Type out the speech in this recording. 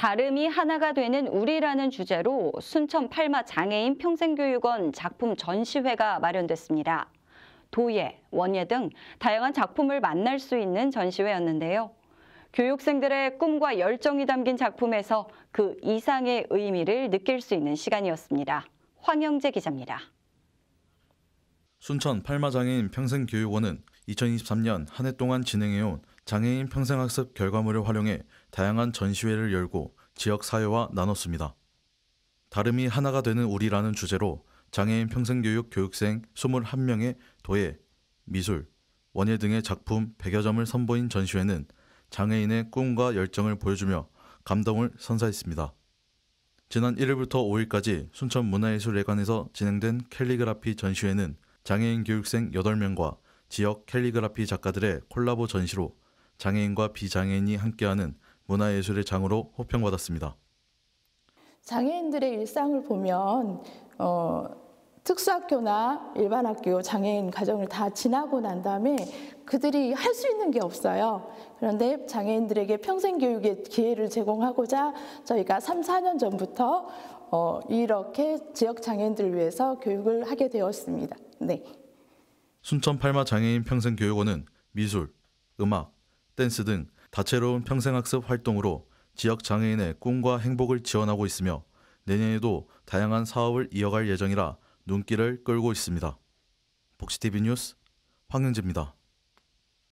다름이 하나가 되는 우리라는 주제로 순천 팔마 장애인 평생교육원 작품 전시회가 마련됐습니다. 도예, 원예 등 다양한 작품을 만날 수 있는 전시회였는데요. 교육생들의 꿈과 열정이 담긴 작품에서 그 이상의 의미를 느낄 수 있는 시간이었습니다. 황영재 기자입니다. 순천 팔마장애인 평생교육원은 2023년 한 해 동안 진행해온 장애인 평생학습 결과물을 활용해 다양한 전시회를 열고 지역 사회와 나눴습니다. 다름이 하나가 되는 우리라는 주제로 장애인 평생교육 교육생 21명의 도예, 미술, 원예 등의 작품 100여 점을 선보인 전시회는 장애인의 꿈과 열정을 보여주며 감동을 선사했습니다. 지난 1일부터 5일까지 순천문화예술회관에서 진행된 캘리그라피 전시회는 장애인 교육생 8명과 지역 캘리그라피 작가들의 콜라보 전시로 장애인과 비장애인이 함께하는 문화예술의 장으로 호평받았습니다. 장애인들의 일상을 보면 어, 특수학교나 일반 학교 장애인 가정을 다 지나고 난 다음에 그들이 할 수 있는 게 없어요. 그런데 장애인들에게 평생 교육의 기회를 제공하고자 저희가 3, 4년 전부터 어, 이렇게 지역 장애인들을 위해서 교육을 하게 되었습니다. 네. 순천 팔마 장애인 평생교육원은 미술, 음악, 댄스 등 다채로운 평생학습 활동으로 지역 장애인의 꿈과 행복을 지원하고 있으며 내년에도 다양한 사업을 이어갈 예정이라 눈길을 끌고 있습니다. 복시TV 뉴스 황영재입니다.